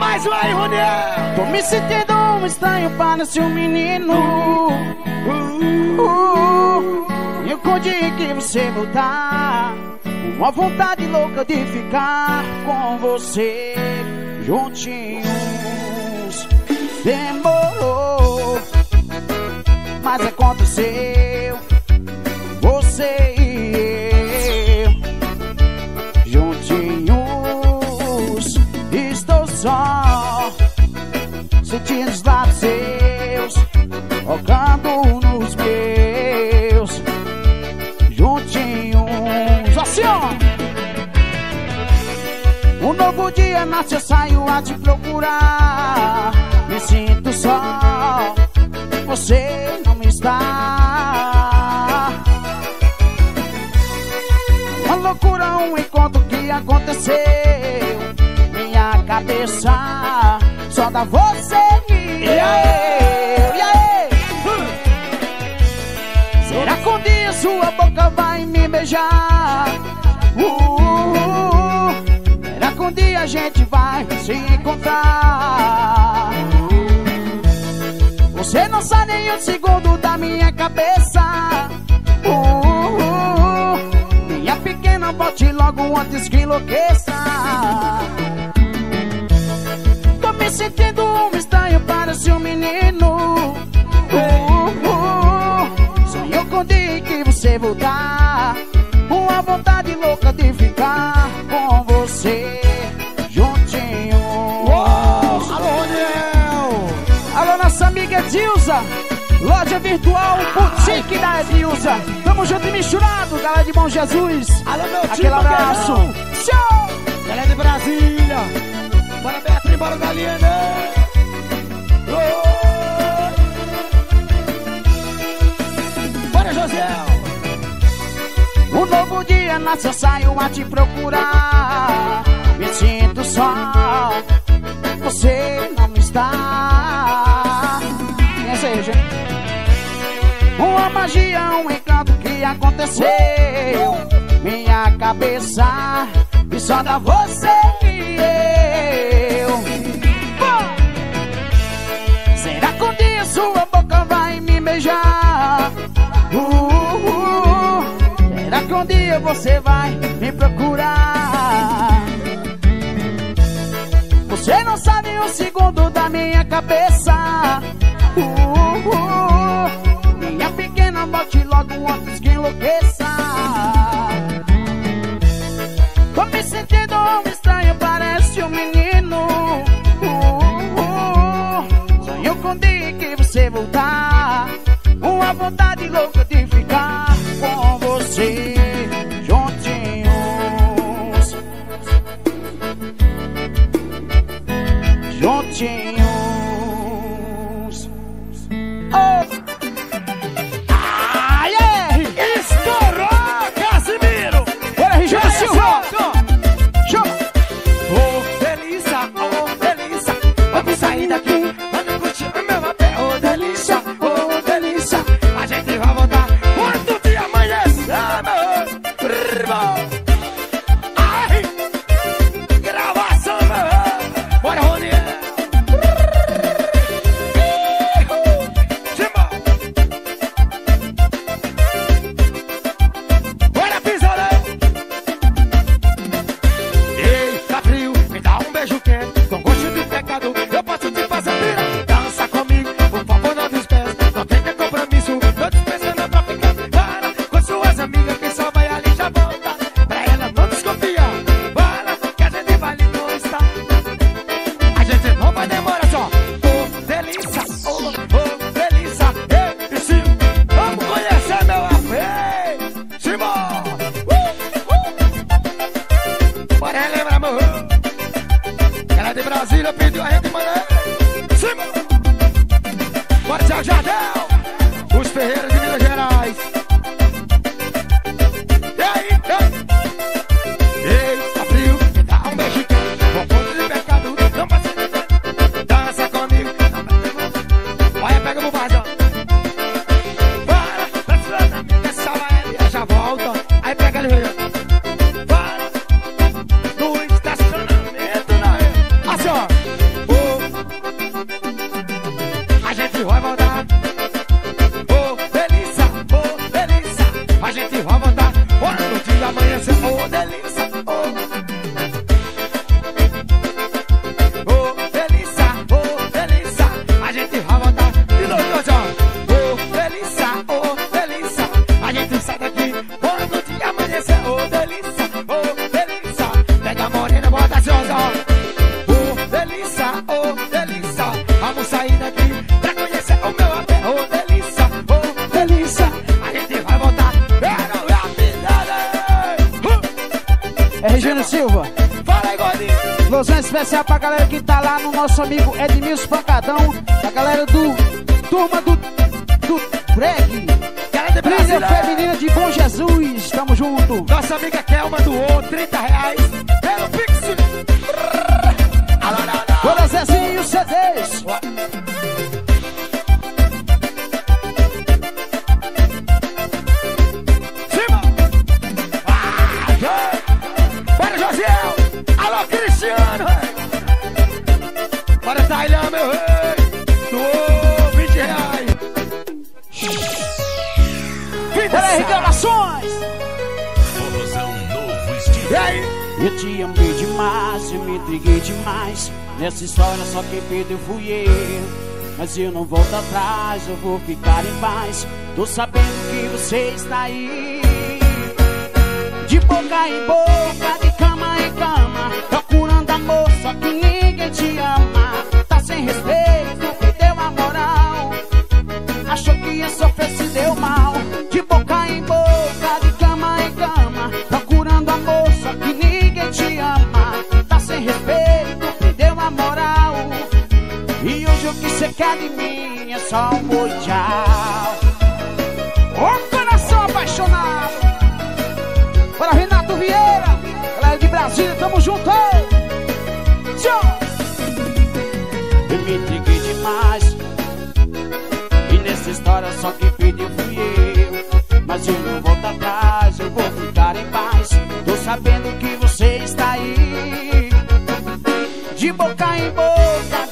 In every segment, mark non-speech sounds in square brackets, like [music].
mais um aí, Roniel. Tô me sentindo um estranho, parece um menino. Uh, uh, e com o dia que você voltar, uma vontade louca de ficar com você juntinhos. Demorou, mas aconteceu. Você tocando nos meus. Juntinhos, assim ó. Um novo dia nasce, eu saio a te procurar. Me sinto só, você não me está. Uma loucura, um encontro que aconteceu. Minha cabeça só dá você e sua boca vai me beijar? Uh, uh, uh. Será que um dia a gente vai se encontrar? Você não sai nem um segundo da minha cabeça. Uh, uh, uh. Minha pequena, bote logo antes que enlouqueça. Tô me sentindo um estranho, parece um menino. Você voltar. Uma vontade louca de ficar com você juntinho. Alô, Roniel. Alô, nossa amiga Edilza. Loja virtual Boutique da Edilza. Tamo junto e misturado, galera de Bom Jesus. Alô, meu Aquele abraço. Tchau. Galera de Brasília. Bora, Beatriz, bora, Daliana. Bora, José. Um novo dia nasce, eu saio a te procurar. Me sinto só, você não está. Quem seja? Uma magia, um encanto que aconteceu. Minha cabeça e só dá você e eu. Você vai me procurar? Você não sabe um segundo da minha cabeça. Uh, uh, uh. Minha pequena, bote logo antes que enlouqueça. Tô me sentindo um estranho, parece um menino. Uh, uh. Sonho com o dia que você voltar. Uma vontade louca Tô sabendo que você está aí. De boca em boca, de cama em cama. Procurando amor, só que ninguém te ama. Tá sem respeito, perdeu a moral. Achou que ia sofrer, se deu mal. De boca em boca, de cama em cama. Procurando amor, só que ninguém te ama. Tá sem respeito, perdeu a moral. E hoje o que você quer de mim é só um boi tchau. Ô coração é apaixonado. Para Renato Vieira, galera de Brasília, tamo junto. Tchau. Eu me entreguei demais. E nessa história só que fui eu. Mas eu não volto atrás, eu vou ficar em paz. Tô sabendo que você está aí. De boca em boca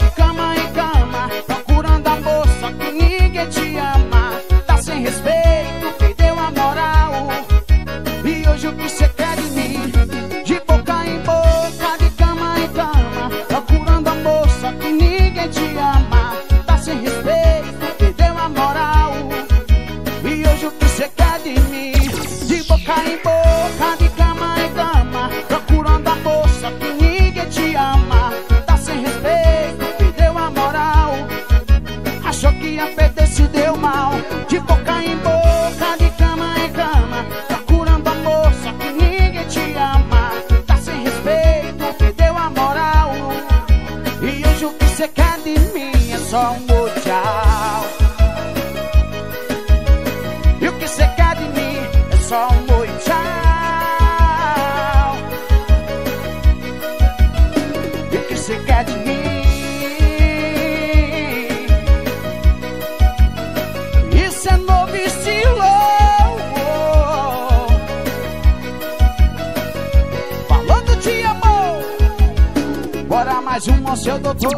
Seu é doutor,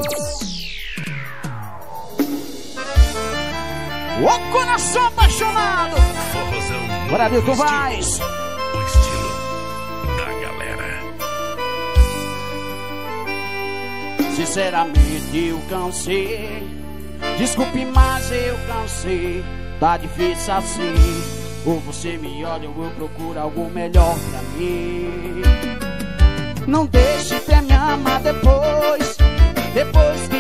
O coração apaixonado. Brasil, tu. O estilo da galera. Sinceramente, eu cansei. Desculpe, mas eu cansei. Tá difícil assim. Ou você me olha ou eu procuro algo melhor pra mim. Não deixe pra me amar depois. Depois que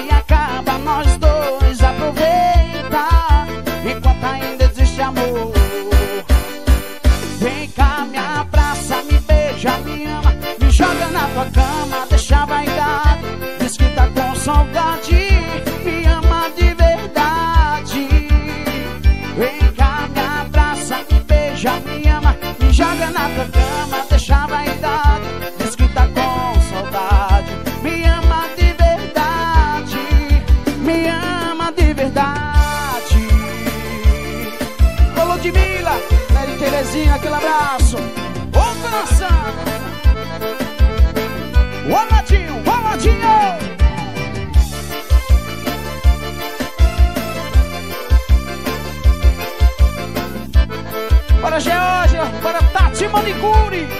manicure.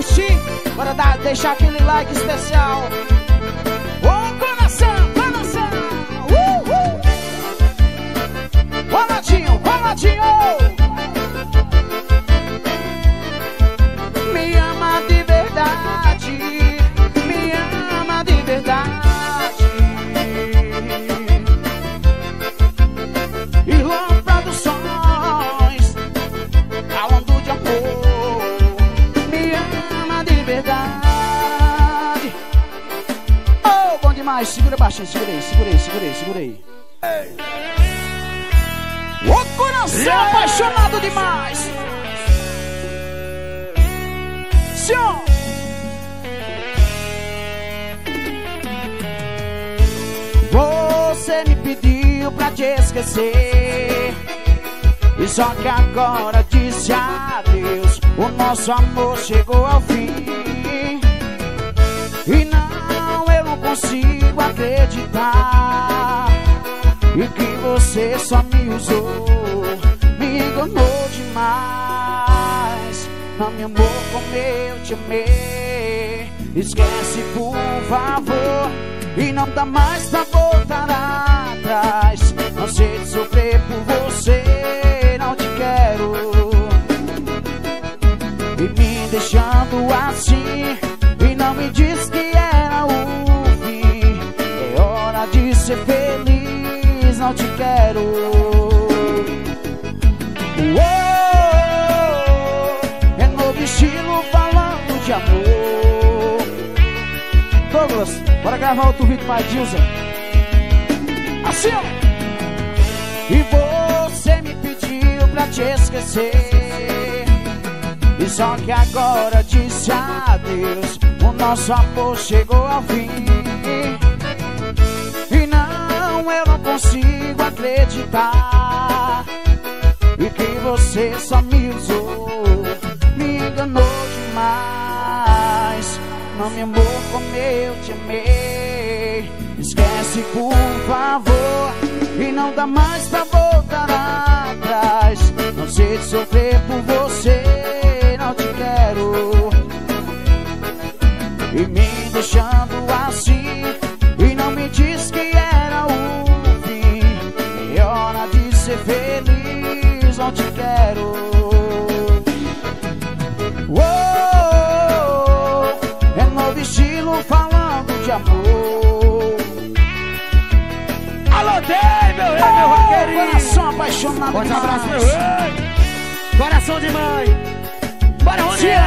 Curtir, bora dar, deixar aquele like especial. Ô coração, coração, uh, uh. Coladinho. Oh, bom demais, segura baixinho, segurei, segurei, segurei, segurei. O coração apaixonado demais. Senhor. Você me pediu pra te esquecer. E só que agora disse adeus. O nosso amor chegou ao fim. E não, eu não consigo acreditar. E que você só me usou, me enganou demais. Não me amou como eu te amei. Esquece, por favor. E não dá mais pra voltar atrás. Não sei de sofrer por você, não te quero. É novo estilo falando de amor. Douglas, bora gravar outro vídeo pra Dilza. Assim. E você me pediu pra te esquecer. E só que agora disse adeus. O nosso amor chegou ao fim. Não, eu não consigo acreditar. E que você só me usou, me enganou demais. Não me amou como eu te amei. Esquece, por favor. E não dá mais pra voltar atrás. Não sei de sofrer por você, não te quero. E me deixando assim. De amor. Alô, Dei, meu rei, meu vaqueirinho. Coração apaixonado Forte demais. abraço, meu rei. Coração de mãe. Bora, Roniel.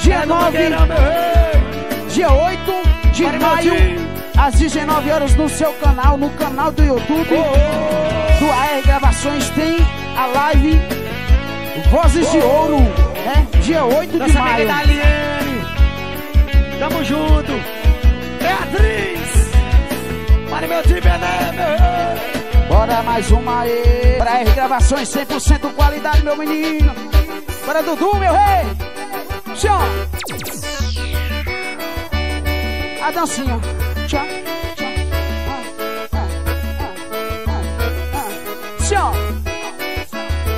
Dia É no 9. Mangueirão, meu rei. Dia 8 de Bora, maio, às 19 horas no seu canal, no canal do YouTube do AR Gravações tem a live Vozes de Ouro, né? Dia 8 de Nossa amiga maio. Tamo junto. Meu time, rei. Bora mais uma aí. Para R Gravações 100% qualidade, meu menino. Bora Dudu, meu rei. Tchau. A dancinha. Tchau. Tchau.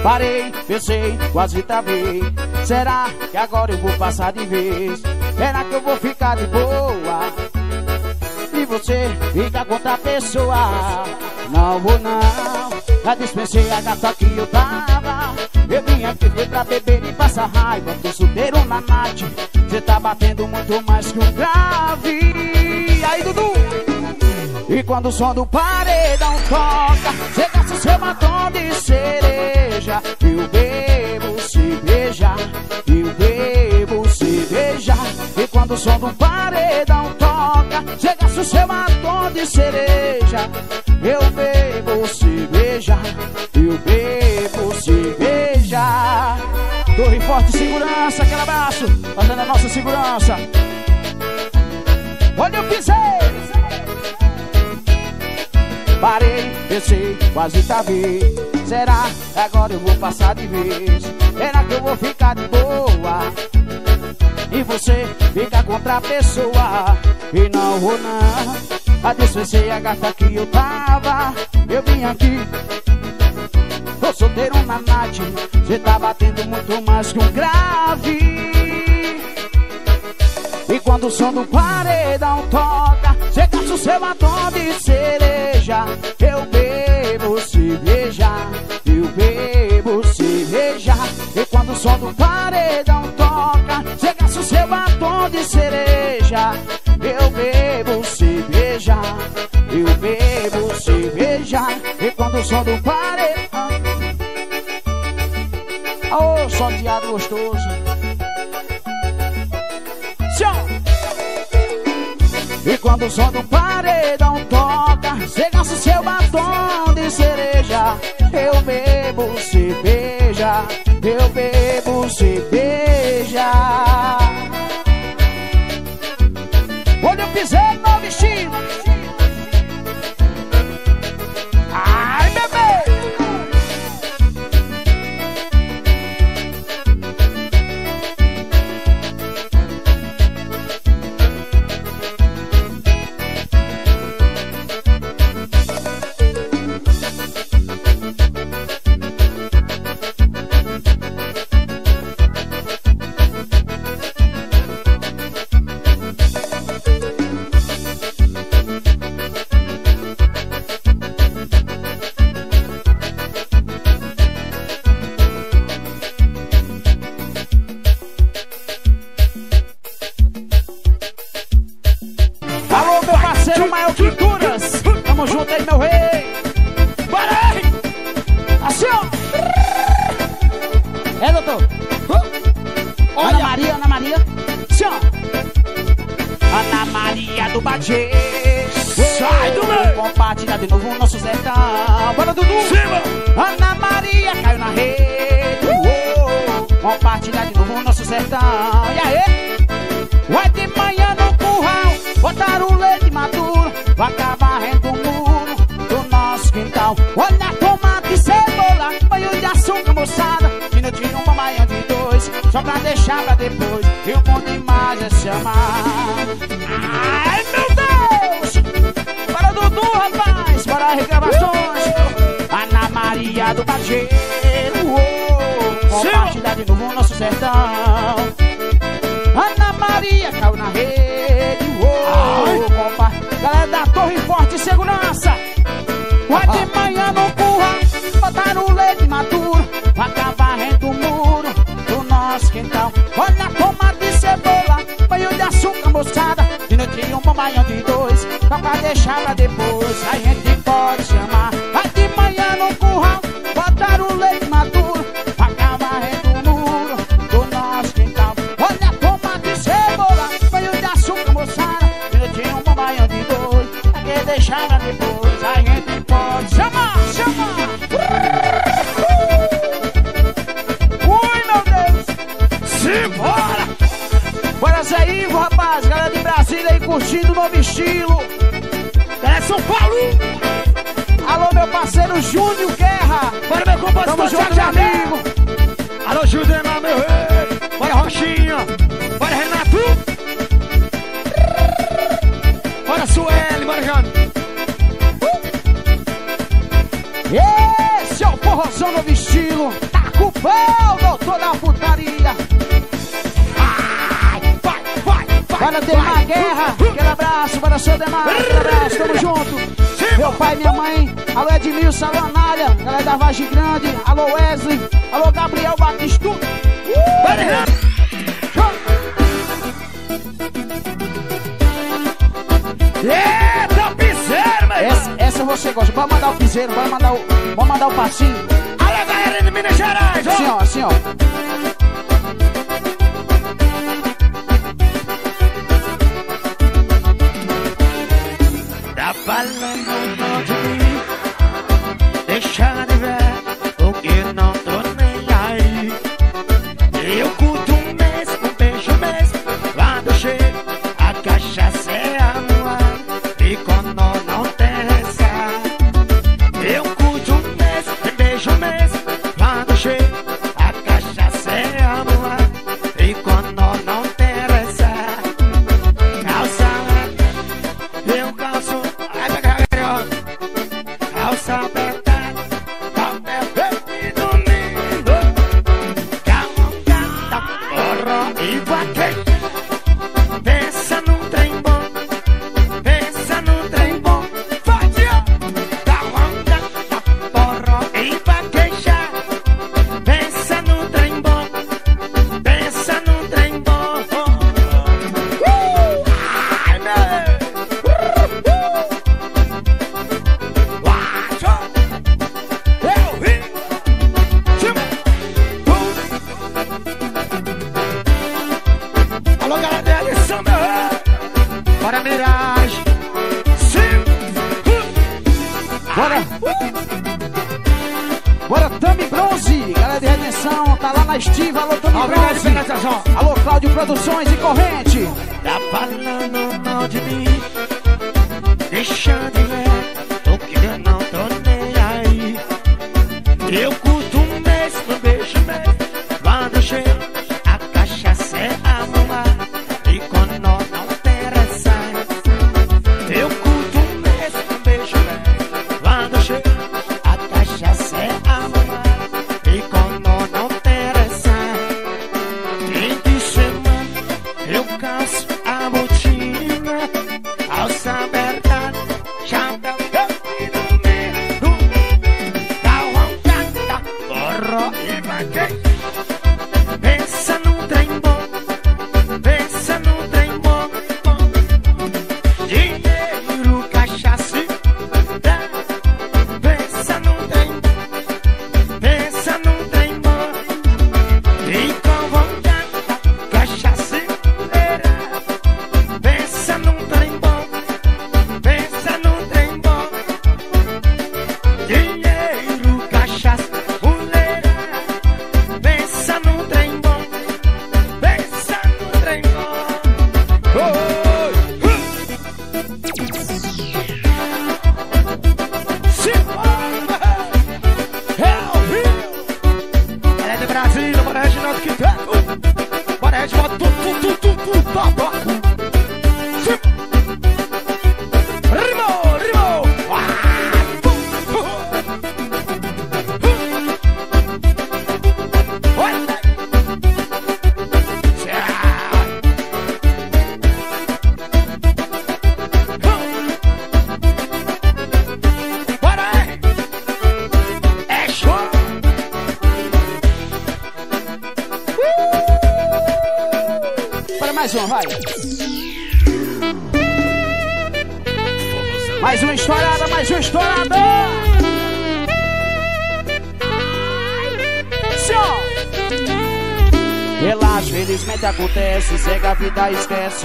Parei, pensei, quase travei. Será que agora eu vou passar de vez? Será que eu vou ficar de boa? E você fica com outra pessoa. Não vou não Já dispensei a gata que eu tava. Eu vim aqui foi pra beber e passar raiva Tô solteiro na night Cê tá batendo muito mais que um grave. E aí Dudu E quando o som do paredão toca Cê gasta seu batom de cereja. Eu bebo cerveja Eu bebo cerveja. E quando o som do paredão toca, chega o seu batom de cereja. Eu bebo cerveja, eu bebo cerveja. Torre Forte Segurança, aquele abraço, fazendo a nossa segurança. Olha eu pisei. Parei, desci, quase vez. Será? Agora eu vou passar de vez. Será que eu vou ficar de boa? E você fica contra a pessoa. E não vou não. A desfecei a gata que eu tava. Eu vim aqui. Tô solteiro na night. Cê tá batendo muito mais que um grave. E quando o som do paredão toca Cê gasta o seu batom de cereja Eu bebo cerveja Eu bebo cerveja E quando o som do paredão toca Cê gasta o seu batom de cereja o som do paredão Ô, oh, som de gostoso. E quando o som do paredão toca Cê gasta o seu batom de cereja. Eu bebo cerveja Eu bebo cerveja. Olha Compartilhar de novo o nosso sertão E aí? Vai de manhã no curral Botar o leite maduro Vaca varrendo o muro Do nosso quintal Olha tomate e cebola Banho de açúcar, moçada Minutinho, uma manhã de dois Só pra deixar pra depois E o bom demais é se amar Ai, meu Deus! Bora Dudu, rapaz! Para regravações Ana Maria do Bagé cidade, no bom nosso sertão. Ana Maria caiu na rede, uou, compa. Galera da Torre Forte Segurança, o de manhã não curra, botaram o leite maduro, vaca varrendo o muro do nosso quintal. Olha a tomate de cebola, banho de açúcar, moçada, de nutrir um bom de dois, só pra deixar pra depois, a gente pode chamar. mano Júnior Guerra. Bora, meu compositor, Thiago Jardim. Alô, Júnior, meu rei. Bora, Rochinha. Bora, Renato. Bora, Sueli. Bora, Jano. Esse é o porrozão no estilo. Tá com o pau, doutor da putaria. Vai, vai, vai. Bora, Demar Guerra. Aquele abraço. Bora, seu Demar. Aquele abraço. Tamo junto. Meu pai e minha mãe. Alô Edmilson, alô Anália, galera da Vagem Grande, alô Wesley, alô Gabriel Batistu. Uh! Eita, piseiro, meu essa, essa você gosta, Vamos mandar o piseiro, vamos mandar o, vamos mandar o passinho. Alô galera de Minas Gerais, ó. Assim ó, assim ó.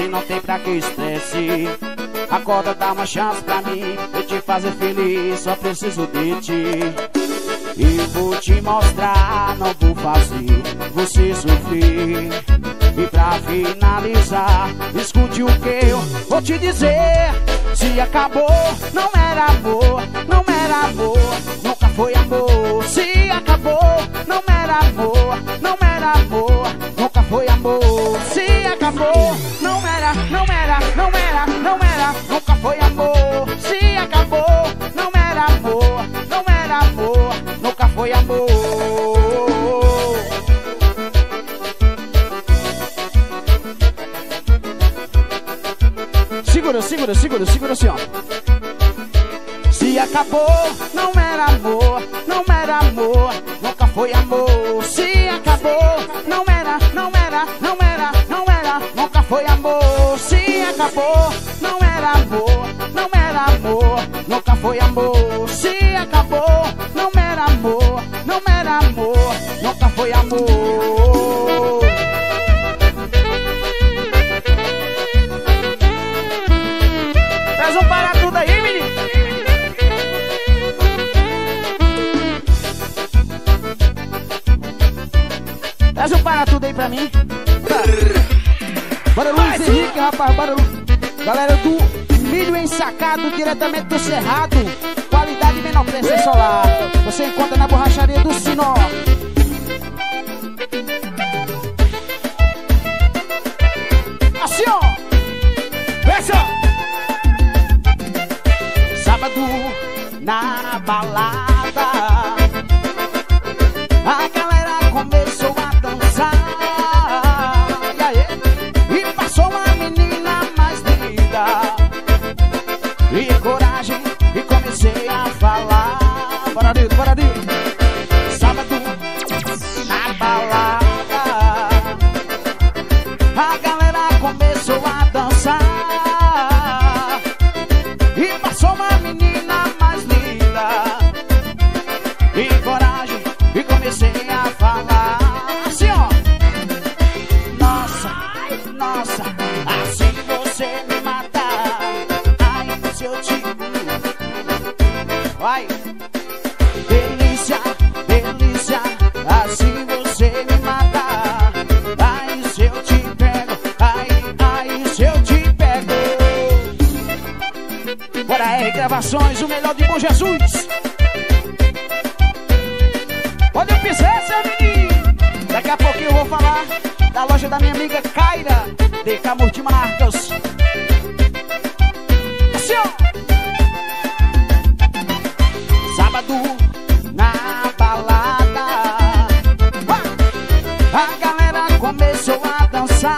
Não tem pra que estresse. Acorda, dá uma chance pra mim. Eu te fazer feliz, só preciso de ti. E vou te mostrar, não vou fazer você sofrer. E pra finalizar, escute o que eu vou te dizer. Se acabou, não era amor, não era amor, nunca foi amor. Se acabou, não era amor, não era amor, nunca foi amor. Se acabou, não era, não era, não era, nunca foi amor. Se acabou, não era amor, não era amor, nunca foi amor. Segura, segura, segura, segura assim, ó. Se acabou, não era amor, não era amor, nunca foi amor. Se acabou, não era, não era, não era, foi amor. Se acabou, não era amor, não era amor, nunca foi amor. Se acabou, não era amor, não era amor, nunca foi amor. Traz um para tudo aí, menino. Traz um para tudo aí pra mim. Bora Luiz Henrique, rapaz, bora Lu- Galera do Milho Ensacado, diretamente do Cerrado. Qualidade menor preço solar. Você encontra na borracharia do Sinó. Assim, ó. Pensa. Sábado na balada A galera começou a dançar.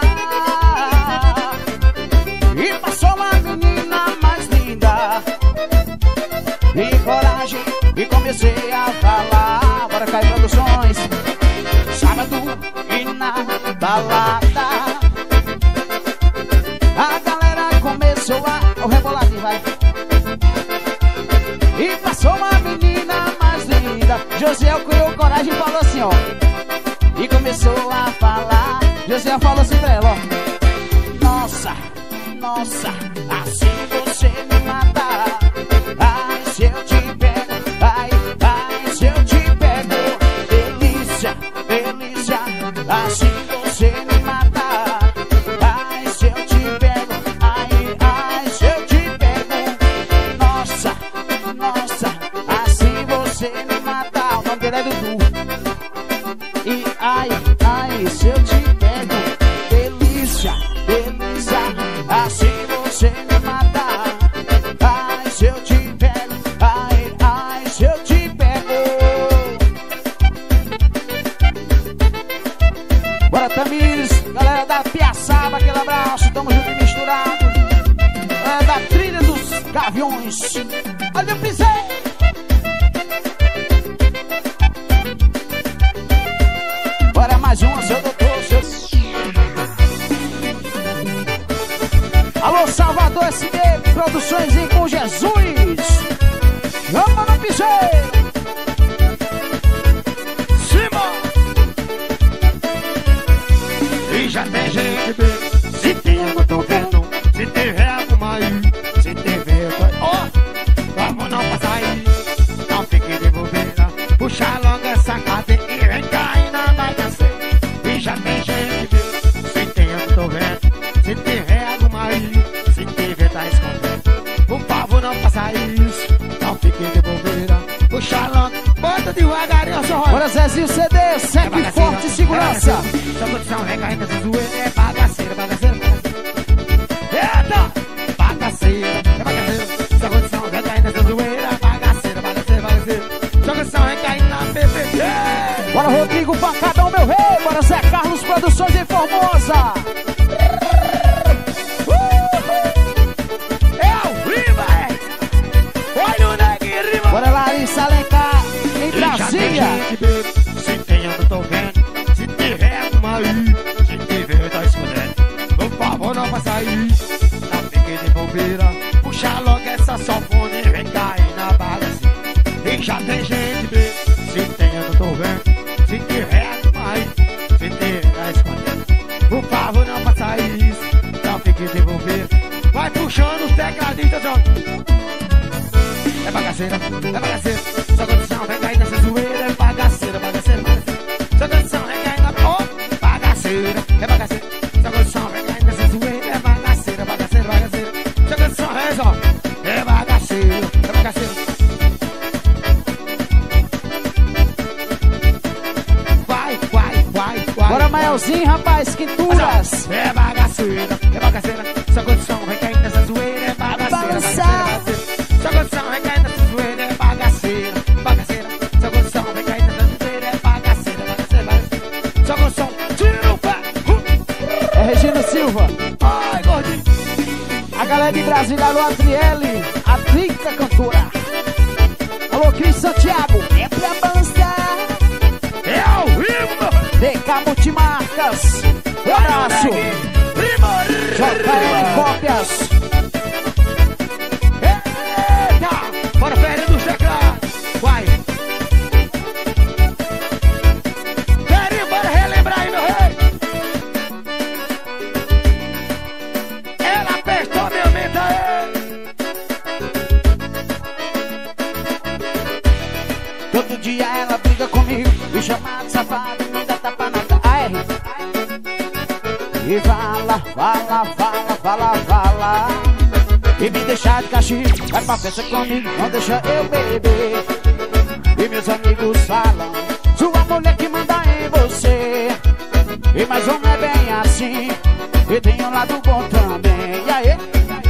E passou a menina mais linda. E coragem, e comecei a falar. Bora cair produções. Sábado e na balada. A galera começou a... O reboladinho vai. E passou a menina mais linda. José criou coragem e falou assim, ó e começou a falar. José falou assim pra ela, ó. Nossa, nossa, assim Bora Rodrigo Pacadão, meu rei. Bora Zé Carlos Produções em Formosa. maldito son. Es para casero, es para. Alô, Adriele, a trinta cantora. Alô, Cris Santiago, é pra dançar. É ao vivo. DK Multimarcas, um abraço. JL Cópias. Vai pra festa comigo, não deixa eu beber. E meus amigos falam, sua mulher que manda em você. E mais um é bem assim, e tem um lado bom também. E aí,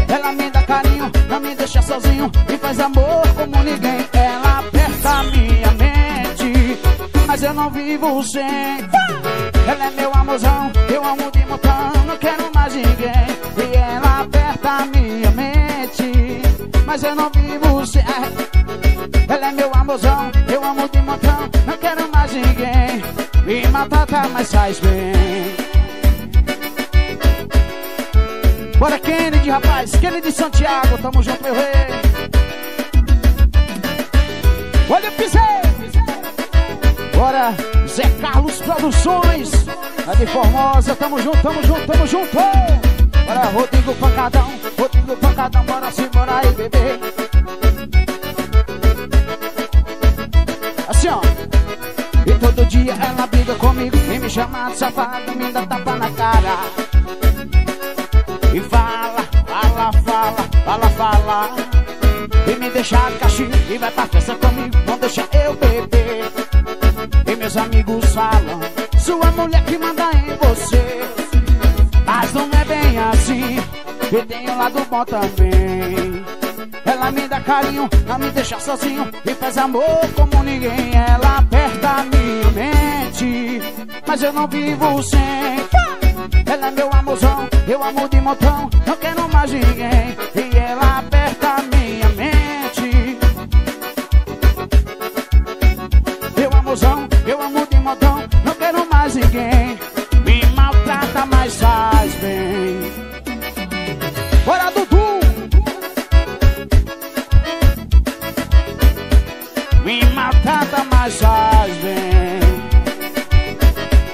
ela me dá carinho, não me deixa sozinho. E faz amor como ninguém. Ela aperta minha mente, mas eu não vivo sem. Ela é meu amorzão, eu amo de montão, não quero mais ninguém. Mas eu não vivo sem. Ela é meu amorzão, eu amo de montão, não quero mais ninguém. Me maltrata, mas faz bem. Bora Kennedy, rapaz, Kennedy Santiago, tamo junto, meu rei. Olha o pisei. Bora, Zé Carlos Produções, lá de Formosa, tamo junto, tamo junto, tamo junto. Bora, Rodrigo Pancadão, Rodrigo Pancadão, bora se bora aí, bebê. Assim, ó. E todo dia ela briga comigo e me chama de safado, me dá tapa na cara. E fala, fala, fala, fala, fala. E me deixa de castigo e vai pra festa comigo, não deixa eu beber. E meus amigos falam, sua mulher que manda em você. Mas não é bem assim, e tem um lado bom também. Ela me dá carinho, não me deixa sozinho. E faz amor como ninguém. Ela aperta minha mente. Mas eu não vivo sem. Ela é meu amorzão, eu amo de montão Não quero mais ninguém. E ela aperta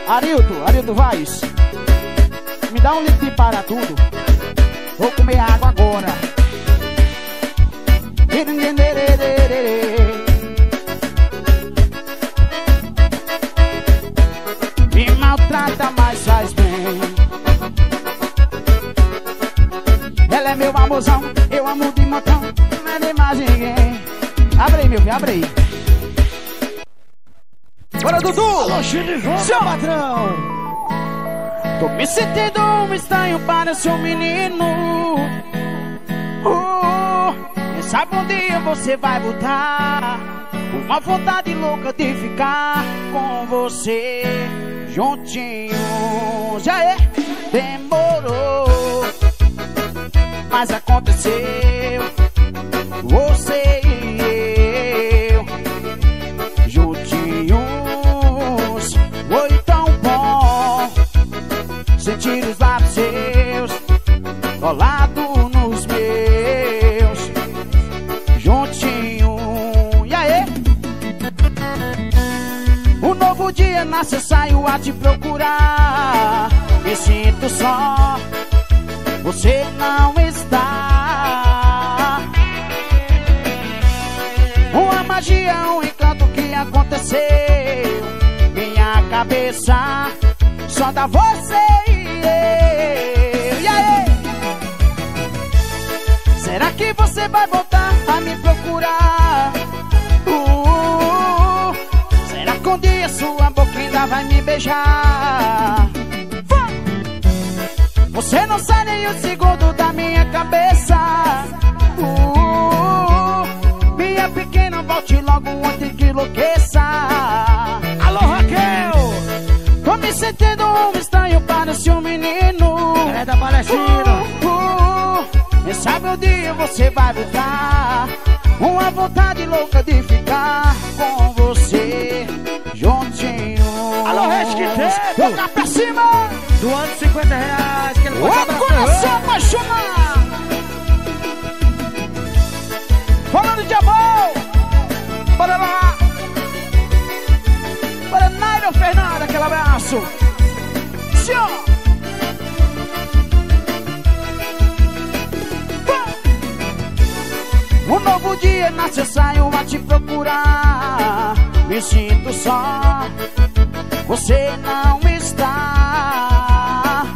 Arilton, Arilton Vaz. Me dá um litro de para tudo. Vou comer água agora. Me maltrata, mas faz bem. Ela é meu amorzão, eu amo de montão, não é nem mais ninguém. Abre aí, meu filho, abre aí. Bora, Dudu! Alô, Seu patrão. Tô me sentindo um estranho para seu menino. Oh, quem sabe um dia você vai voltar. Uma vontade louca de ficar com você juntinho. Já é, demorou, mas aconteceu. Você a te procurar. Me sinto só você não está. Uma magia, um encanto que aconteceu. Minha cabeça só dá você e eu. E aí? Será que você vai voltar beijar? Você não sai nem um segundo da minha cabeça. Uh, minha pequena, volte logo antes que enlouqueça. Alô, Raquel. Tô me sentindo um estranho, parece um menino. É da Palestina. Uh, uh, quem sabe um dia você vai voltar. Uma vontade louca de ficar Resquiteto. Toca pra cima! Doando 50 reais. Que ele O coração apaixonado! Falando de amor! Bora lá! Bora, Nairo Fernanda, aquele abraço! Senhor! Um novo dia nasce, eu saio a te procurar Me sinto só, você não está.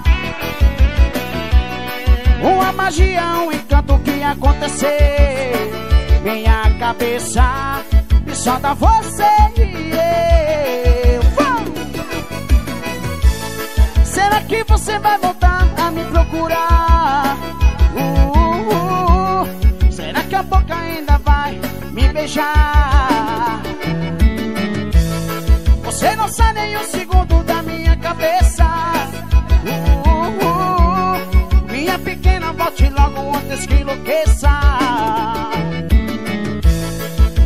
Uma magia, um encanto que aconteceu. Minha cabeça e só dá você e eu. Será que você vai voltar a me procurar? Uh, uh, uh. Será que a boca ainda vai me beijar? Você não sai nem um segundo enlouqueça.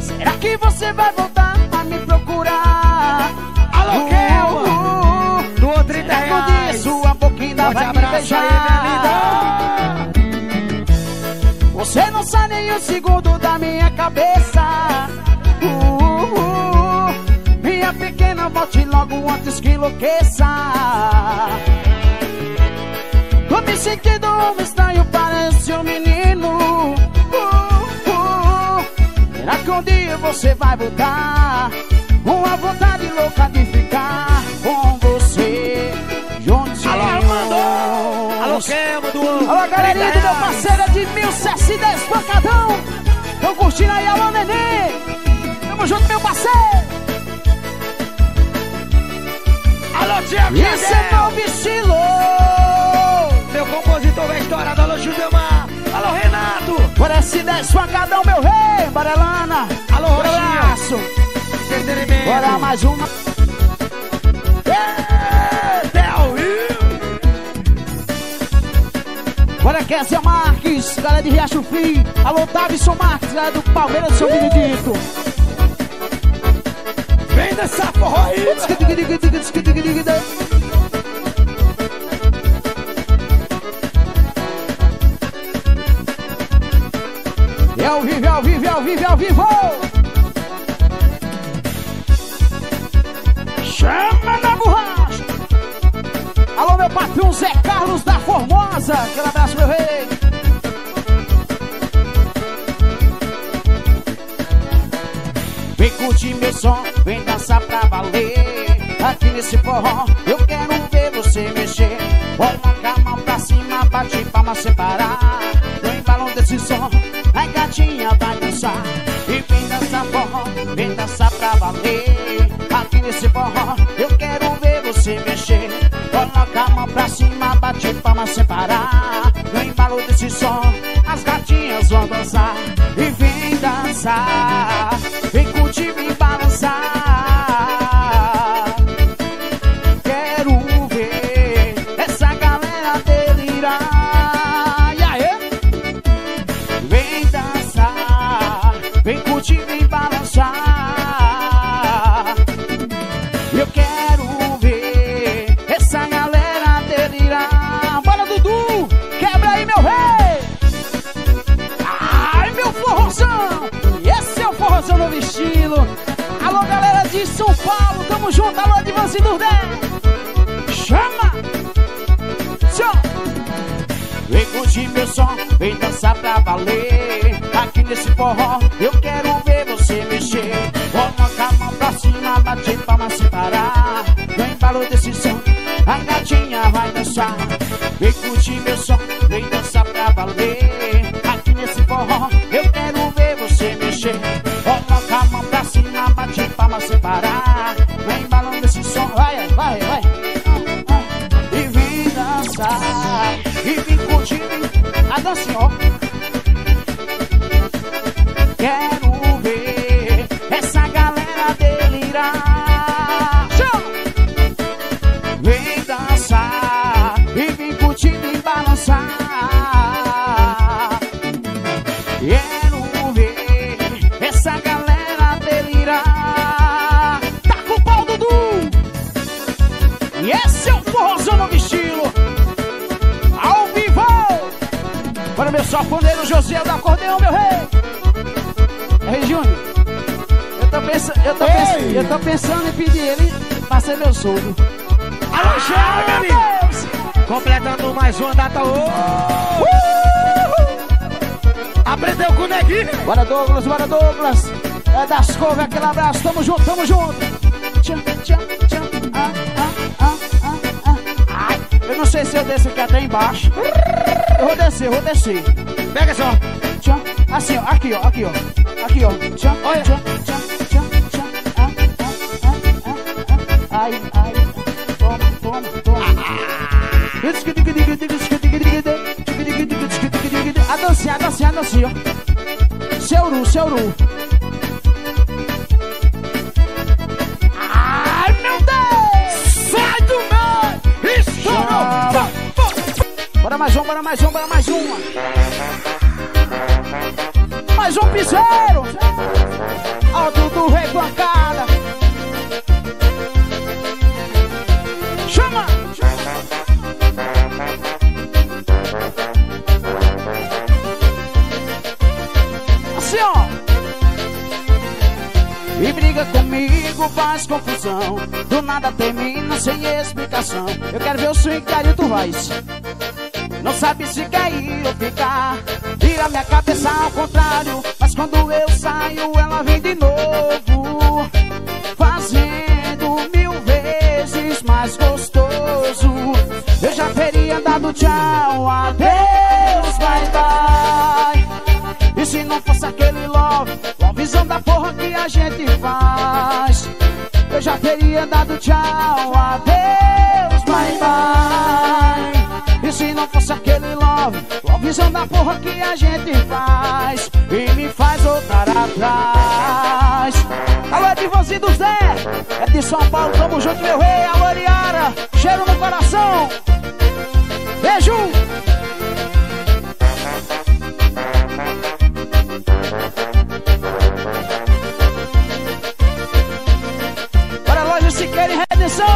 Será que você vai voltar a me procurar? Alô, Kelma! Uh, uh, Do outro 30 Será que um dia sua Forte vai me beijar? Você não sai nem um segundo da minha cabeça. Uh, uh, uh. Minha pequena, volte logo antes que enlouqueça. Me sentindo um estranho, parece um menino. Uh, uh. Será que um dia você vai voltar? Uma vontade louca de ficar com você. Juntinho. Alô, Armando! Alô, Kelma do. Alô, galerinha do 30 meu parceiro é de mil CS10 Pancadão. Tão curtindo aí, alô, neném. Tamo junto, meu parceiro. Alô, Tiago Esse é novo estilo. Estourar. Alô, Judemar. Alô, Renato. Por S10 Pancadão, meu rei. Bora, Lana. Alô. Entretenimento. Bora, mais uma. Rio. Bora, Kézia Marques. Galera de Riacho Fim. Alô, Davison Marques. Galera do Palmeiras, seu Benedito. Vem dessa forró aí. É ao vivo, é ao vivo, é ao vivo, é ao vivo! Chama na borracha! Alô, meu patrão Zé Carlos da Formosa! Aquele abraço, meu rei! Vem curtir meu som, vem dançar pra valer Aqui nesse forró, eu quero ver você mexer Coloca a mão pra cima, bate palma separar No embalão desse som, a gatinha vai dançar. E vem dançar forró, vem dançar pra valer. Aqui nesse forró, eu quero ver você mexer. Coloca a mão pra cima, bate palma separar No embalo desse som, as gatinhas vão dançar Do 10. Chama! Tchau! Vem curtir meu som, vem dançar pra valer. Aqui nesse forró, eu quero ver você mexer. Coloca a mão pra cima, bate palma sem parar. No embalo desse som, a gatinha vai dançar. Vem curtir meu som, vem dançar pra valer. A Para meu safoneiro José do acordeão, meu rei Ei, Júnior eu tô, pensando, eu, tô eu tô pensando em pedir ele pra ser meu sogro Alô. Deus! Completando mais uma data hoje. Uhul! Aprendeu com o neguinho? Bora Douglas, bora Douglas É das couves, aquele abraço, tamo junto, tamo junto. Ah, ah, ah, ah, ah. Ai, eu não sei se eu desço aqui até embaixo. Eu vou descer, eu vou descer. Pega só. Tcham, assim, ó, aqui, ó, aqui, ó. Aqui, ó. Tcham, Olha. tcham, tcham, tcham, tcham. Ah, ah, ah, ah, ah. Ai, ai, toma, toma, toma. A dancinha, a dancinha, a dancinha. ó. Seu mais um, bora mais um, bora mais uma. Mais um piseiro. Alto do rei bancada. Chama! Assim, ó. E briga comigo, faz confusão. Do nada termina sem explicação. Eu quero ver o swing que tu vais. Não sabe se quer ir ou ficar. Vira minha cabeça ao contrário. Mas quando eu saio, ela vem de novo. Fazendo mil vezes mais gostoso. Eu já teria dado tchau, adeus, bye bye. E se não fosse aquele love, visão da porra que a gente faz. Eu já teria dado tchau, adeus, bye bye. Se não fosse aquele love, visão da porra que a gente faz. E me faz voltar atrás. Alô, Edivanzinho do Zé, é de São Paulo, tamo junto, meu rei. Alô, Ariara, cheiro no coração. Beijo. Para a loja Siqueira e Redenção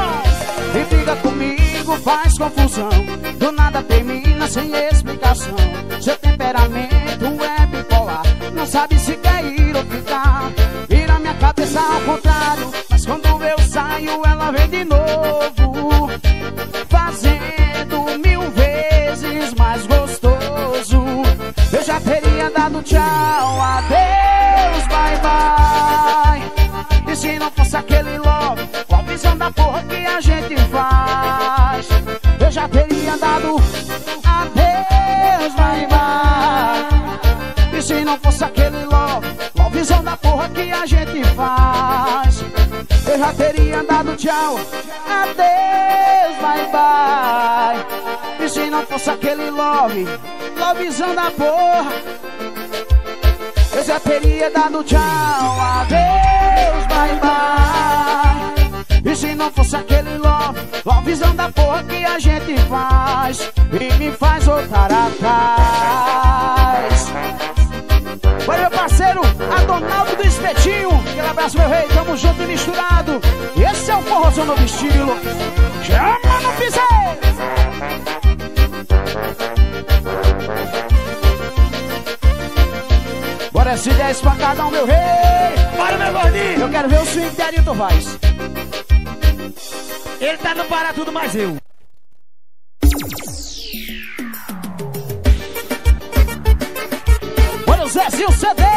E briga comigo, faz confusão Nada termina sem explicação. Seu temperamento é bipolar Não sabe se quer ir ou ficar. Vira minha cabeça ao contrário Mas quando eu saio ela vem de novo dado adeus, vai, vai. E se não fosse aquele love, a visão da porra que a gente faz, eu já teria dado tchau, adeus, vai, vai. E se não fosse aquele love, lovezão da porra. Eu já teria dado tchau, adeus, bye bye. E se não fosse aquele love, visão da porra que a gente faz e me faz voltar atrás. Oi, meu parceiro Adonaldo do Espetinho. Aquele abraço, meu rei. Tamo junto e misturado. Esse é o forrozão novo estilo. Chama no piseiro. Bora se 10 pra cada um, meu rei. Bora, meu gordinho! Eu quero ver o swing de Arilton Vaz. Ele tá no para tudo, mas eu. Bora, Zezinho CDs.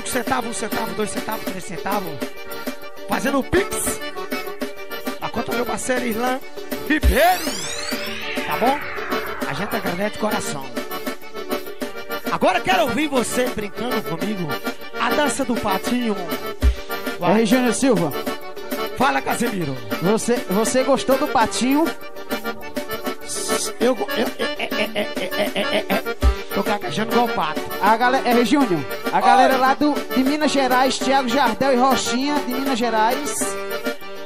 5 centavos, 1 centavo, 2 centavos, 3 centavos, fazendo o Pix. A conta do meu parceiro Irlan Ribeiro. Tá bom? A gente agradece de coração. Agora quero ouvir você brincando comigo. A dança do patinho. É Vai. Regina Silva, Fala, Casemiro. você, você gostou do patinho? Eu. eu, eu é, é, é, é, é, é, é. Tô gaguejando igual pato. A galera, é Júnior, a galera lá do, de Minas Gerais, Thiago Jardel e Rochinha, de Minas Gerais,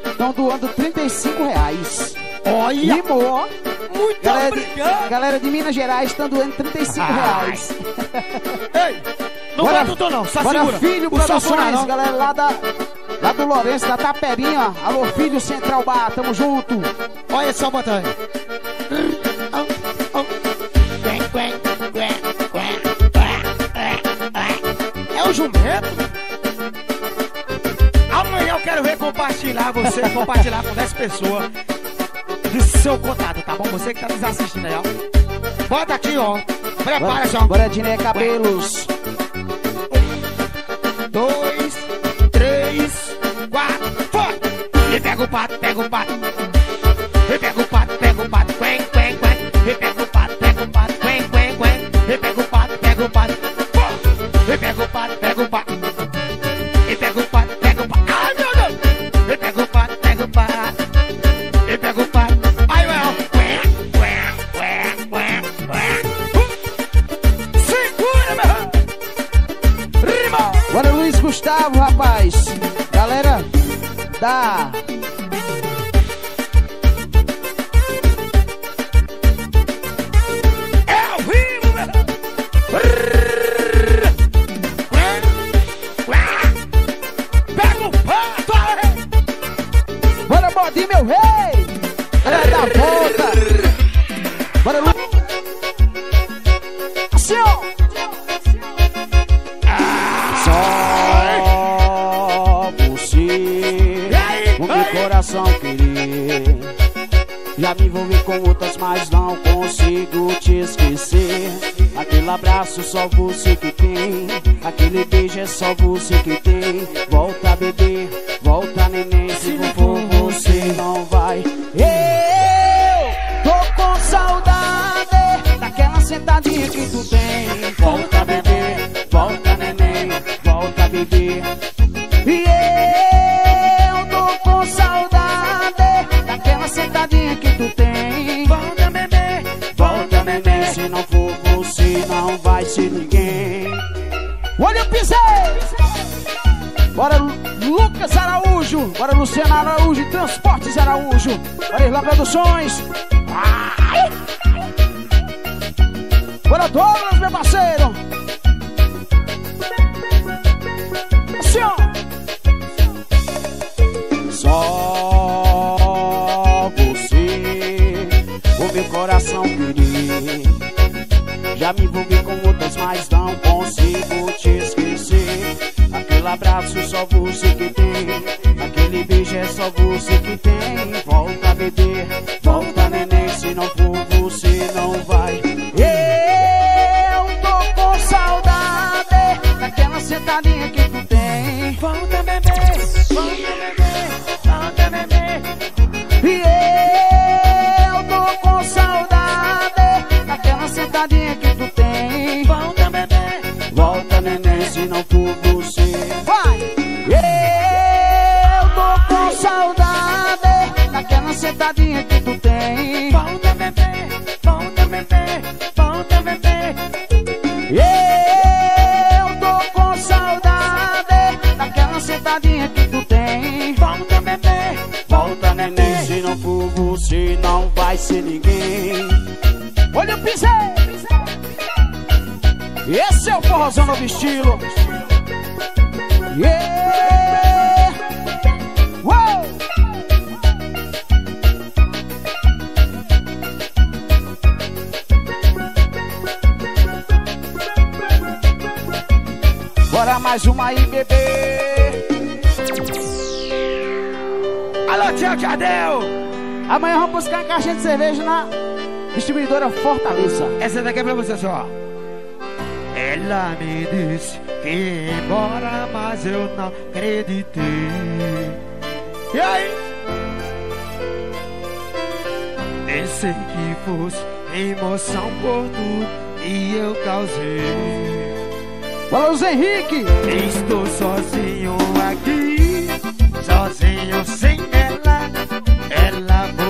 estão doando 35 reais. Olha! Ó. Muito Galera de, obrigado! galera de Minas Gerais estão doando 35 Ai. reais. Ei! Não Bora- vai tudo não, só Bora, segura. filho, produções, galera lá da, lá do Lourenço, da Taperinha. Alô, filho Central Bar, tamo junto. Olha só, bota jumento? Amanhã eu quero ver compartilhar você, compartilhar com 10 pessoas de seu contato, tá bom? Você que tá nos assistindo aí, ó. Bota aqui, ó. Prepara, João. bora Diné Cabelos. dois, três, quatro, foi! E pega o pato, pega o pato. E pega o pato, pega o pato, quen, quen, quen. E pega o pato, pega o pato, quen, quen, quen. E pega o Bora, Lu- Lucas Araújo! Bora, Luciano Araújo, Transportes Araújo! Bora, Isla Produções! Ai! Bora, Douglas, meu parceiro! Assim, ó! Só você, o meu coração querer. Já me envolvi com outras, mas abraço só você que tem. Aquele beijo é só você que tem. Volta, bebê, vai ser ninguém. Olha o piseiro! Esse é o forrozão no estilo. Yeah! Uou! Bora mais uma aí, bebê! Alô, tio Jardel! Amanhã vamos buscar a caixinha de cerveja na distribuidora Fortaleza. Essa daqui é pra você só. Ela me disse que embora, mas eu não acreditei. E aí? Pensei que fosse emoção por tu e eu causei. Fala, Zé Henrique! Estou sozinho aqui, sozinho sem love.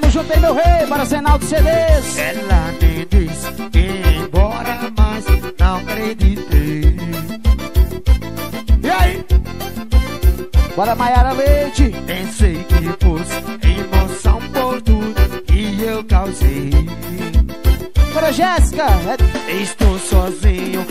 Tamo junto aí, meu rei, para Senado CDs. Ela me disse que embora, mais não acreditei. E aí? Bora, Maiara Leite. Pensei que fosse emoção por tudo que eu causei. Para Jéssica. É Estou sozinho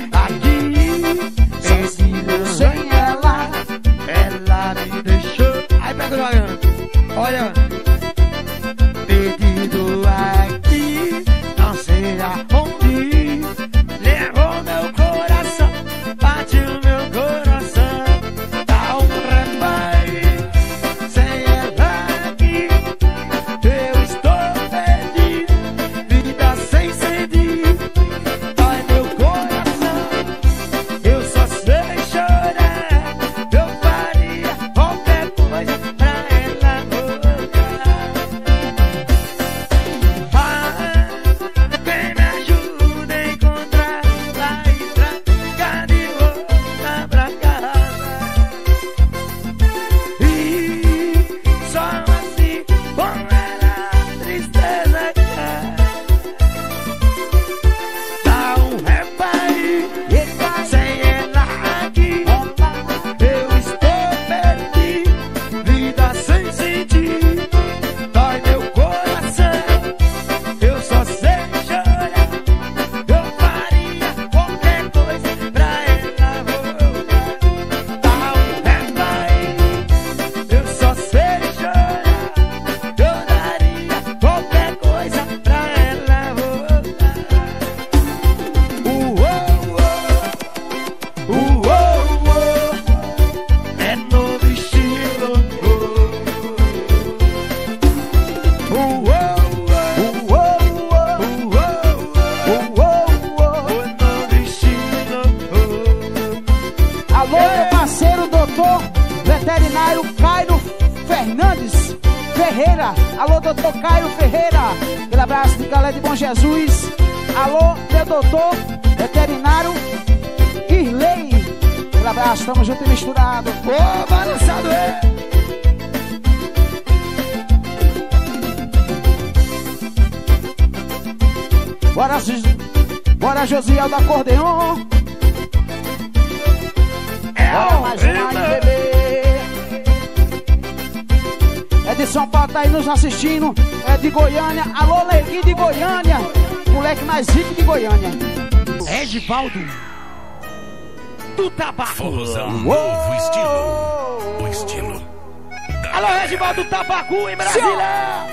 Pacu em Brasília.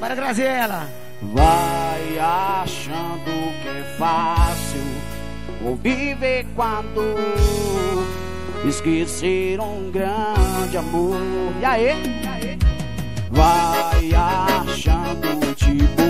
Para Graziela. Vai achando que é fácil ou viver quando esquecer um grande amor. E aí? Vai achando tipo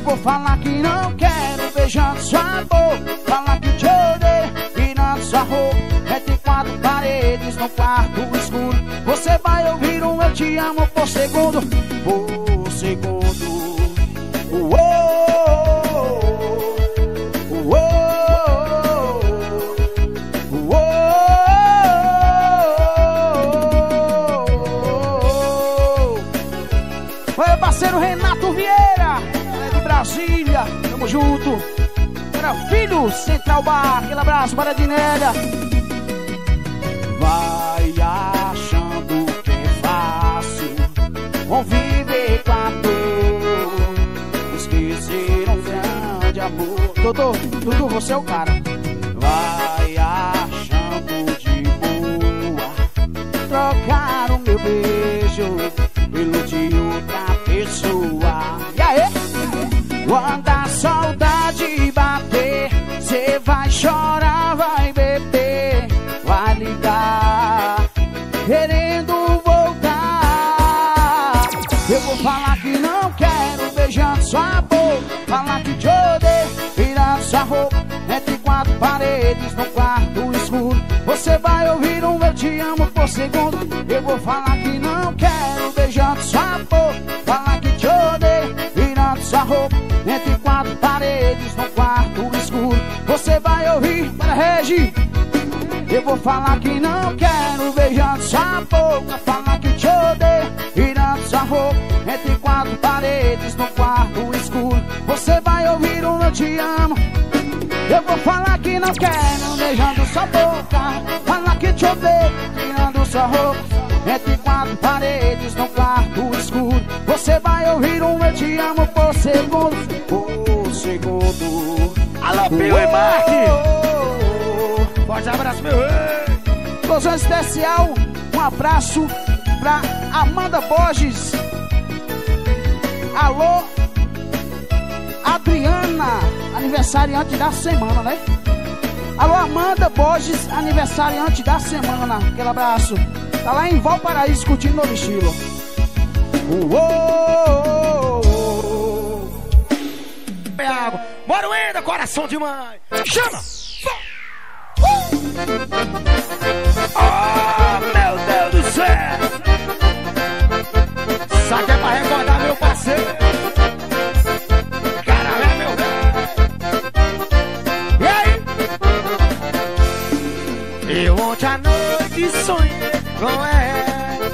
Eu vou falar que não quero beijar sua boca, falar que te odeio, virando sua roupa entre quatro paredes no quarto escuro. Você vai ouvir um eu te amo por segundo, por segundo. Bar, aquele abraço para a Dinélia. Vai achando que é fácil conviver com a dor, esquecer um grande amor. Dudu, Dudu, você é o cara. Vai achando de boa trocar o meu beijo chorar, vai beber, vai ligar, querendo voltar. Eu vou falar que não quero beijar sua boca, falar que te odeio, virar sua roupa entre quatro paredes no quarto escuro. Você vai ouvir um eu te amo por segundo. Eu vou falar que não Regi. Eu vou falar que não quero beijar sua boca, falar que te odeio, virando sua roupa entre quatro paredes no quarto escuro. Você vai ouvir um eu te amo. Eu vou falar que não quero beijando sua boca, falar que te odeio, tirando sua roupa entre quatro paredes no quarto escuro. Você vai ouvir um eu te amo por segundo, por segundo. Alô, Pio e Mark! Forte abraço, meu rei! Explosão especial, um abraço pra Amanda Borges. Alô, Adriana, aniversariante da semana, né? Alô, Amanda Borges, aniversariante da semana. Aquele abraço. Tá lá em Valparaíso, curtindo novo estilo. Uou! Bora, Wenda, coração de mãe! Chama! Oh, meu Deus do céu! Saque é pra recordar meu parceiro! Caralho, é meu velho! E aí? Eu ontem à noite sonhei com ela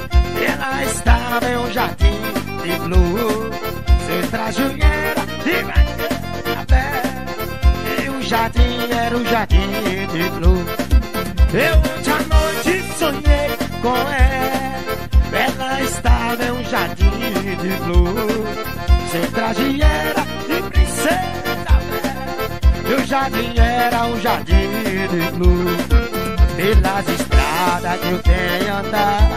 Ela estava em um jardim de flor Seu traje era de madeira E o jardim era um jardim de flor Eu ontem à noite sonhei com ela. Ela estava em um jardim de flor Seu traje era de princesa E o jardim era um jardim de flor pelas estradas que eu tenho andado.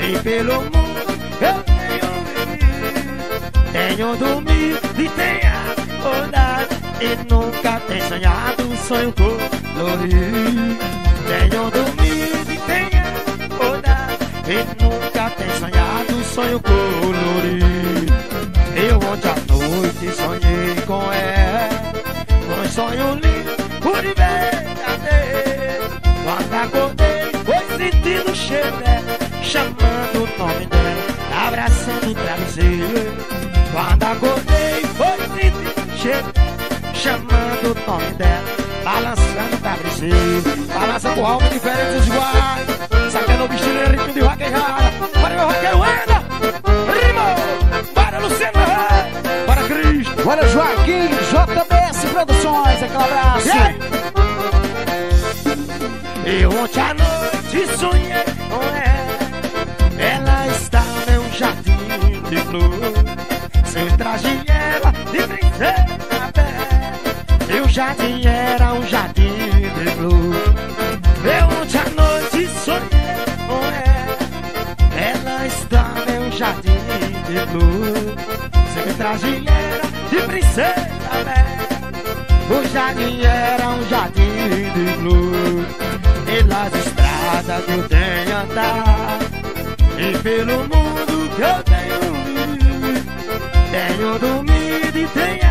E pelo mundo eu tenho vivido. Tenho dormido e tenho acordado. E nunca tenho sonhado um sonho colorido Tenho dormido e tenho acordado. E nunca tenho sonhado sonho colorido Eu ontem à noite sonhei com ela. Um sonho lindo, por verdadeiro quando acordei, foi sentindo o cheiro dela Chamando o nome dela Abraçando o travesseiro Quando acordei, foi sentindo o cheiro dela Chamando o nome dela Travesseiro Balança com alma diferente dos iguais Sacando o vestido em ritmo de vaquejada Para meu roqueiro anda Rimou Para Luciano Para Cristo Bora Joaquim, JBS Produções, aquele abraço. E ontem à noite sonhei com ela. Ela está meu jardim de flor. Seu traje era de princesa. Meu jardim era um jardim de flor. Eu ontem à noite sonhei com ela. Ela está meu jardim de flor. Seu traje era de princesa pé. O jardim era um jardim de flor Pelas estradas que eu tenho andado E pelo mundo que eu tenho ido Tenho dormido e tenho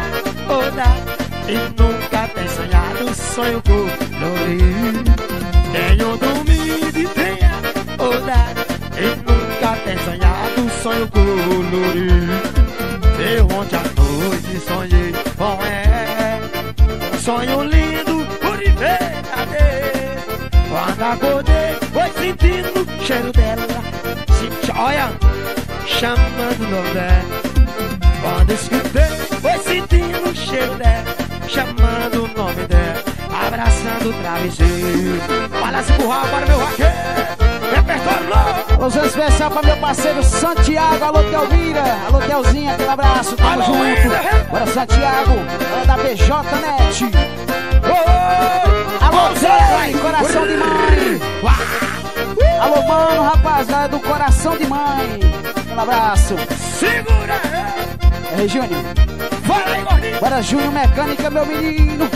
acordado E nunca tenho sonhado sonho colorido Tenho dormido e tenho acordado E nunca tenho sonhado sonho colorido Eu ontem à noite sonhei com ela. Sonho lindo, por verdadeiro Quando acordei, foi sentindo o cheiro dela. Senti, olha, chamando dela. Quando escutei, foi sentindo o cheiro dela Chamando o nome dela Abraçando o travesseiro Balança pro rabo para meu raqueiro Repertório louco Alusão especial pra meu parceiro Santiago, alô Telvira, alô Telzinha, aquele abraço, tamo Alô, junto. Bora Santiago, bora da BJ Net. Ô, Alô Zé, coração de mãe. Alô mano, rapaziada do coração de mãe. Aquele abraço. Segura É, Júnior. Fala aí, gordinho Bora Júnior Mecânica, meu menino.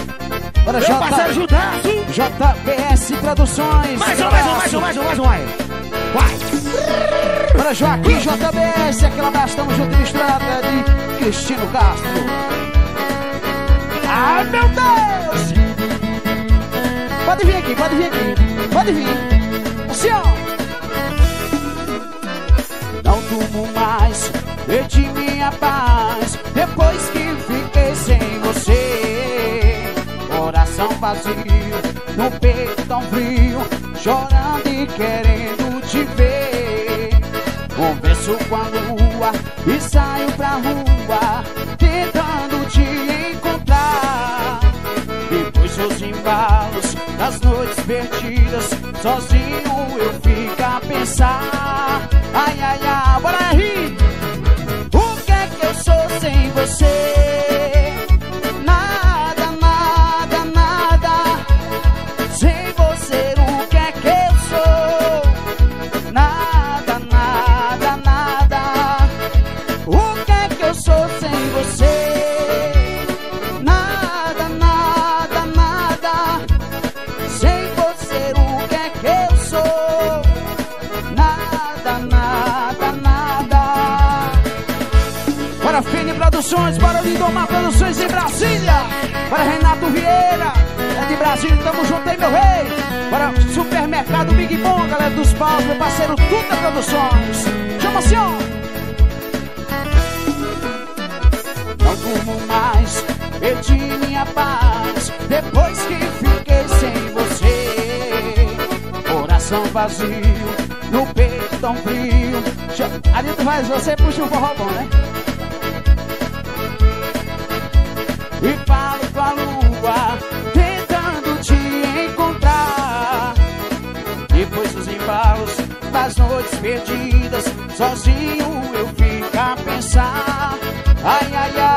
Bora Meu parceiro J, Judaço JBS Produções. Mais um, mais um, mais um, mais um, mais um aí Vai Bora Joaquim JBS, aquele abraço, tamo junto e misturado é de Cristino Castro. Ai meu Deus! Pode vir aqui, pode vir aqui, pode vir. Assim ó. Não durmo mais, perdi minha paz Coração vazio, no peito tão frio, chorando e querendo te ver. Converso com a lua e saio pra rua, tentando te encontrar. Depois os embalos das noites perdidas, sozinho eu fico a pensar. Ai, ai, ai, Lindomar Produções em Brasília. Para Renato Vieira, é de Brasília, tamo junto aí, meu rei. Para Supermercado Big Bom, galera dos paus, meu parceiro Tuta Produções. Chama assim, ó. Não durmo mais, perdi minha paz depois que fiquei sem você. Coração vazio, no peito tão frio. Ali tu faz, você puxa o forró bom, né? Das noites perdidas, sozinho eu fico a pensar. Ai, ai, ai.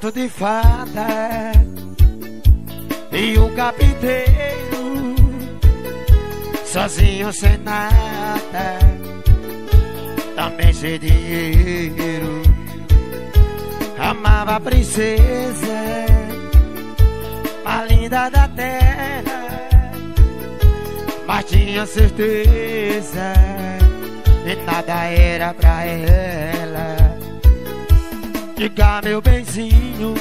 Conto de fada e um capiteiro sozinho sem nada, também sem dinheiro. Amava a princesa, a linda da terra, mas tinha certeza de nada era pra ela. Diga meu benzinho,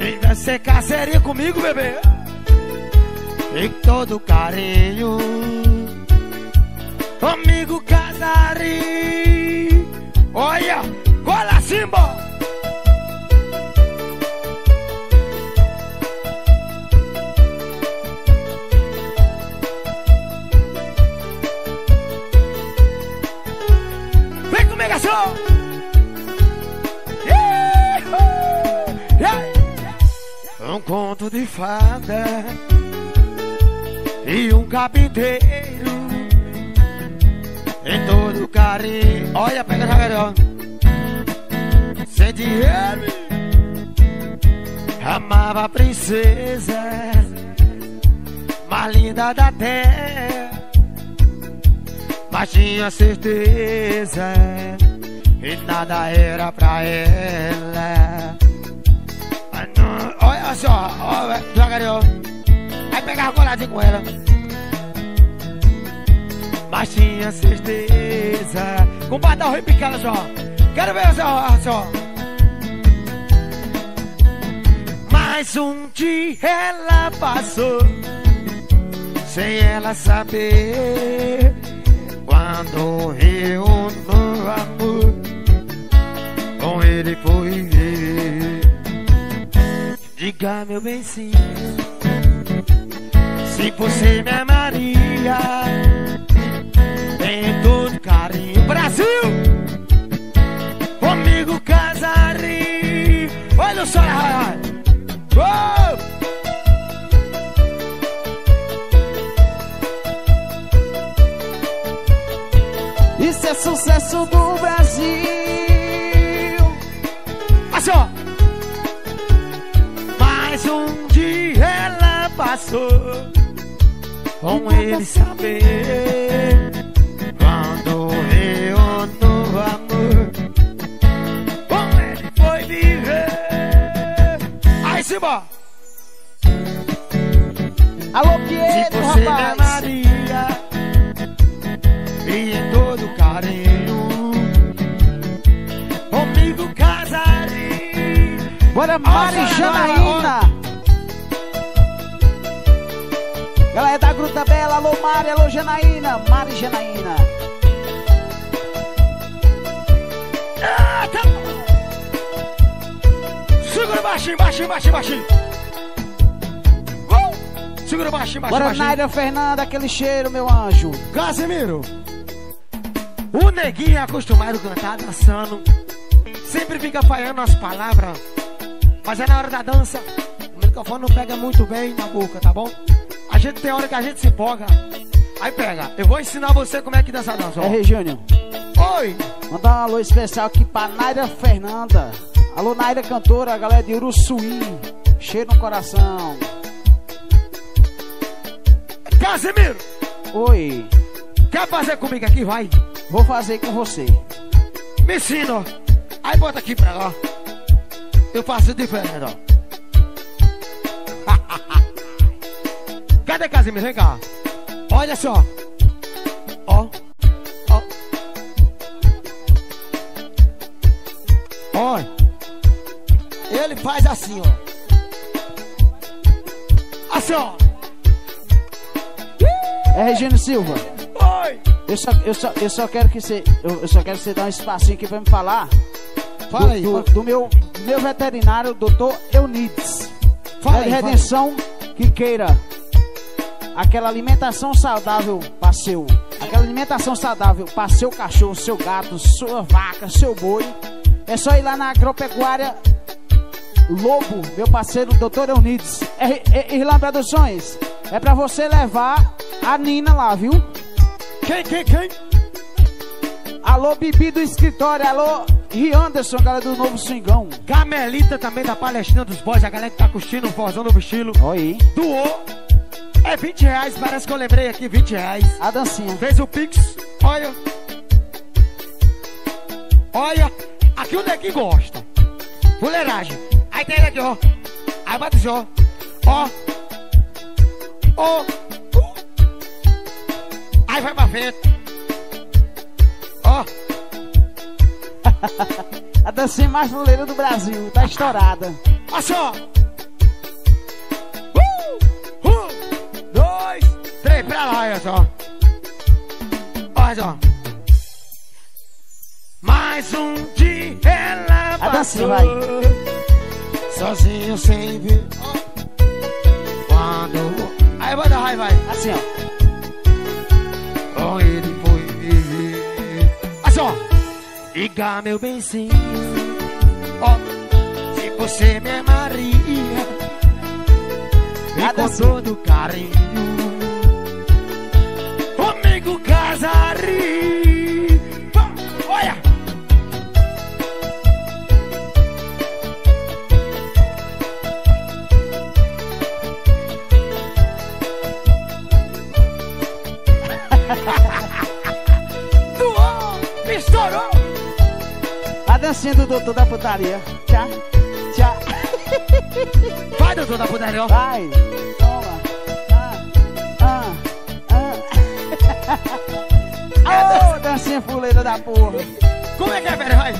vem ser caceria comigo, bebê. E todo carinho, amigo casari. Olha! Cola Simba! Vem comigo, só! Conto de fada e um capiteiro em todo carinho. Olha, pega garoto sem dinheiro. Amava a princesa mais linda da terra, mas tinha certeza e nada era pra ela. Não, olha só, olha, devagarinho. Aí pegava coladinho com ela. Mas tinha certeza. Com o badal repicado só. Quero ver só, só. Mas um dia ela passou sem ela saber. Quando eu Diga meu benzinho, se você me amaria, tem todo carinho. Brasil, comigo casaria. Olha o sol, passou com ele saber quando eu no amor com ele foi viver. Aí, Simba! Alô, Se Pietro, você me rapaz. amaria e em todo carinho comigo casaria. Bora, Mari Nossa, Janaína. Galera da Gruta Bela, alô Mari, alô Janaína. Mari Janaína. Ah, tá. Segura baixinho, baixinho, baixinho, baixinho. Uh! Segura baixinho, baixinho, Bora, baixinho. Naira Fernanda, aquele cheiro, meu anjo. Casimiro. O neguinho é acostumado a cantar dançando. Sempre fica falhando as palavras. Mas é na hora da dança. O microfone não pega muito bem na boca, tá bom? Gente tem hora que a gente se empolga. Aí pega. Eu vou ensinar você como é que dança a dança. ó. É, Regínio. Oi! Mandar um alô especial aqui pra Naira Fernanda. Alô, Naira cantora, galera de Uruçuí. Cheiro no coração. Casimiro! Oi, Quer fazer comigo aqui? Vai! vou fazer com você. Me ensina, ó. Aí bota aqui pra lá. Eu faço diferente, ó. Cadê Casimiro? Vem cá. Olha só. Ó. Ó. Olha. Ele faz assim, ó. Assim, ó. É Regino Silva. Oi. Eu só, eu só, eu só quero que você. Eu, eu só quero que você dê um espacinho aqui pra me falar. Fala do, aí. do, fala- do meu, meu veterinário, doutor Eunides. Fala é aí, fala redenção que queira aquela alimentação saudável para seu. Aquela alimentação saudável para seu cachorro, seu gato, sua vaca, seu boi. É só ir lá na agropecuária Lobo, meu parceiro Doutor Eunides. É, Irlanda Produções. É pra você levar a Nina lá, viu? Quem, quem, quem? Alô, Bibi do escritório. Alô, Rianderson, galera do Novo Swingão. Camelita também da Palestina dos Boys. A galera que tá curtindo o Forzão Novo Estilo. Oi. Doou. É 20 reais, parece que eu lembrei aqui, 20 reais. A dancinha. Fez o Pix. Olha. Olha. Aqui o neguinho gosta. Fuleiragem. Aí tem ele aqui, ó. Aí bate o ó. Ó. Ó. Uh. Aí vai pra frente. Ó. [laughs] A dancinha mais fuleira do Brasil. Tá estourada. Olha só. Dois, três. Pra lá, olha só. Olha só. Mais um dia ela A dancinha vai. Sozinho sem ver. Quando. Aí vai dar raiva, vai. Assim, ó. Com ele foi viver. Assim, ó. Liga meu benzinho. Ó. Se você me amaria. E com assim. todo carinho. Pá, Olha. [laughs] Doou, estourou. A dancinha do doutor da putaria. Tchá, tchá. [laughs] Vai, doutor da putaria. Vai. Toma. Ah, ah, ah. [laughs] Ô, dancinha fuleira da porra. Como é que é, velho? Vai.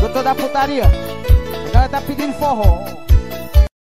Doutor da putaria. A galera tá pedindo forró.